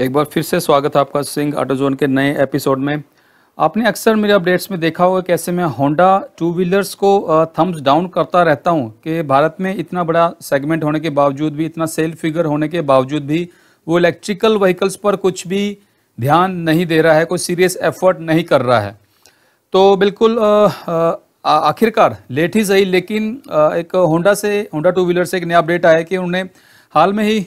एक बार फिर से स्वागत है आपका सिंह ऑटो जोन के नए एपिसोड में। आपने अक्सर मेरे अपडेट्स में देखा होगा कैसे मैं होंडा टू व्हीलर्स को थम्स डाउन करता रहता हूँ कि भारत में इतना बड़ा सेगमेंट होने के बावजूद भी, इतना सेल फिगर होने के बावजूद भी वो इलेक्ट्रिकल व्हीकल्स पर कुछ भी ध्यान नहीं दे रहा है, कोई सीरियस एफर्ट नहीं कर रहा है। तो बिल्कुल आखिरकार लेट ही सही, लेकिन एक होंडा से होंडा टू व्हीलर से एक नया अपडेट आया कि उन्होंने हाल में ही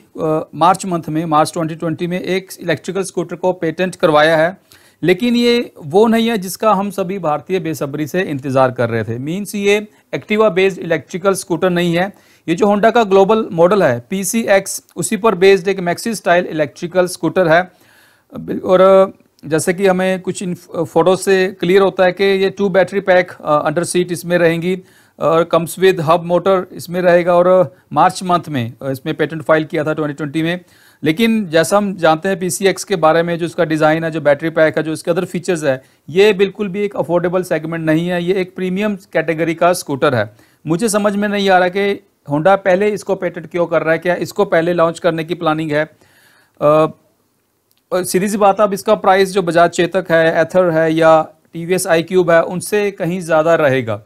मार्च मंथ में, मार्च 2020 में एक इलेक्ट्रिकल स्कूटर को पेटेंट करवाया है। लेकिन ये वो नहीं है जिसका हम सभी भारतीय बेसब्री से इंतज़ार कर रहे थे। मीन्स ये एक्टिवा बेस्ड इलेक्ट्रिकल स्कूटर नहीं है। ये जो होंडा का ग्लोबल मॉडल है पीसीएक्स उसी पर बेस्ड एक मैक्सी स्टाइल इलेक्ट्रिकल स्कूटर है। और जैसे कि हमें कुछ इन फ़ोटो से क्लियर होता है कि ये two battery pack under seat इसमें रहेंगी। और कम्स विद हब मोटर इसमें रहेगा और मार्च मंथ में इसमें पेटेंट फ़ाइल किया था 2020 में। लेकिन जैसा हम जानते हैं पीसीएक्स के बारे में जो इसका डिज़ाइन है, जो बैटरी पैक है, जो इसके अदर फीचर्स है, ये बिल्कुल भी एक अफोर्डेबल सेगमेंट नहीं है। ये एक प्रीमियम कैटेगरी का स्कूटर है। मुझे समझ में नहीं आ रहा कि होंडा पहले इसको पेटेंट क्यों कर रहा है, क्या इसको पहले लॉन्च करने की प्लानिंग है। सीधी सी बात अब इसका प्राइस जो बजाज चेतक है एथर है या टी वी है, उनसे कहीं ज़्यादा रहेगा।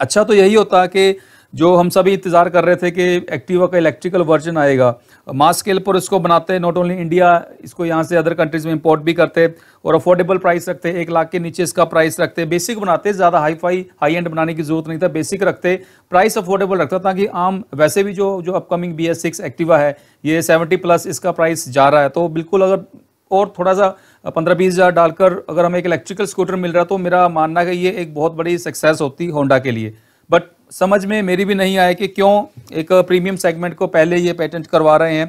अच्छा तो यही होता कि जो हम सभी इंतज़ार कर रहे थे कि एक्टिवा का इलेक्ट्रिकल वर्जन आएगा मास स्केल पर इसको बनाते हैं नॉट ओनली इंडिया इसको यहाँ से अदर कंट्रीज़ में इंपोर्ट भी करते और अफोर्डेबल प्राइस रखते, एक लाख के नीचे इसका प्राइस रखते बेसिक बनाते, ज़्यादा हाई फाई हाई एंड बनाने की ज़रूरत नहीं था बेसिक रखते प्राइस अफोर्डेबल रखता ताकि आम, वैसे भी जो जो upcoming B S six Activa है, ये सेवेंटी प्लस इसका प्राइस जा रहा है तो बिल्कुल अगर और थोड़ा सा पंद्रह बीस हज़ार डालकर अगर हमें एक इलेक्ट्रिकल स्कूटर मिल रहा तो मेरा मानना है ये एक बहुत बड़ी सक्सेस होती होंडा के लिए। बट समझ में मेरी भी नहीं आया कि क्यों एक प्रीमियम सेगमेंट को पहले ये पेटेंट करवा रहे हैं।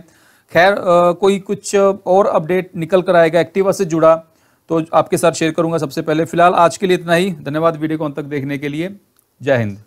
खैर कोई कुछ और अपडेट निकल कर आएगा एक्टिवा से जुड़ा तो आपके साथ शेयर करूँगा सबसे पहले। फ़िलहाल आज के लिए इतना ही। धन्यवाद वीडियो को अंत तक देखने के लिए। जय हिंद।